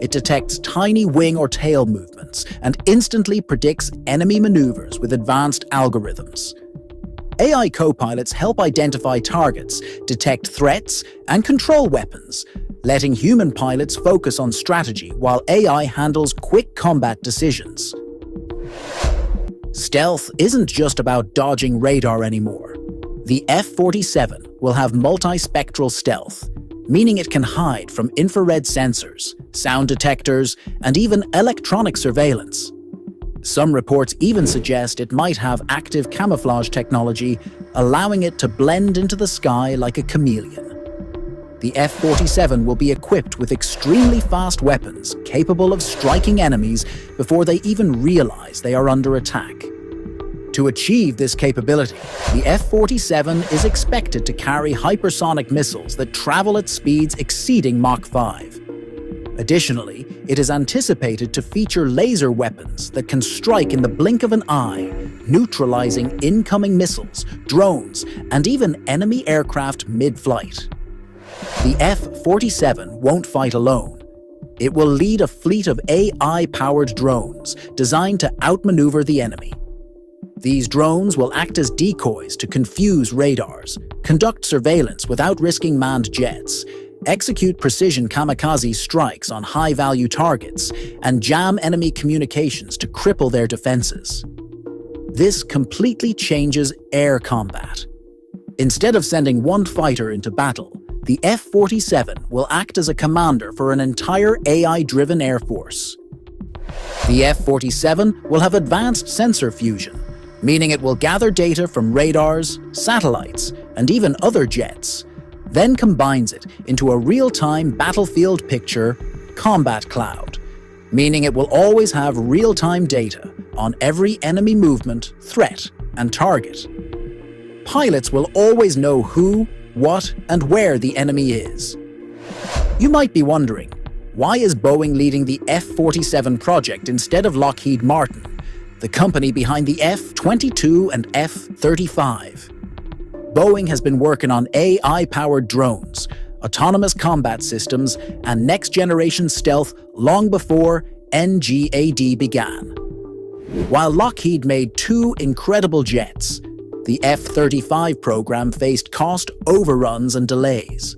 it detects tiny wing or tail movements and instantly predicts enemy maneuvers with advanced algorithms. AI co-pilots help identify targets, detect threats, and control weapons, letting human pilots focus on strategy while AI handles quick combat decisions. Stealth isn't just about dodging radar anymore. The F-47 will have multispectral stealth, meaning it can hide from infrared sensors, sound detectors, and even electronic surveillance. Some reports even suggest it might have active camouflage technology, allowing it to blend into the sky like a chameleon. The F-47 will be equipped with extremely fast weapons capable of striking enemies before they even realize they are under attack. To achieve this capability, the F-47 is expected to carry hypersonic missiles that travel at speeds exceeding Mach 5. Additionally, it is anticipated to feature laser weapons that can strike in the blink of an eye, neutralizing incoming missiles, drones, and even enemy aircraft mid-flight. The F-47 won't fight alone. It will lead a fleet of AI-powered drones designed to outmaneuver the enemy. These drones will act as decoys to confuse radars, conduct surveillance without risking manned jets, execute precision kamikaze strikes on high-value targets, and jam enemy communications to cripple their defenses. This completely changes air combat. Instead of sending one fighter into battle, the F-47 will act as a commander for an entire AI-driven air force. The F-47 will have advanced sensor fusion, meaning it will gather data from radars, satellites, and even other jets, then combines it into a real-time battlefield picture combat cloud, meaning it will always have real-time data on every enemy movement, threat, and target. Pilots will always know who, what, and where the enemy is. You might be wondering, why is Boeing leading the F-47 project instead of Lockheed Martin? The company behind the F-22 and F-35. Boeing has been working on AI-powered drones, autonomous combat systems, and next-generation stealth long before NGAD began. While Lockheed made two incredible jets, the F-35 program faced cost overruns and delays.